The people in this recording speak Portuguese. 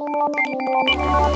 Música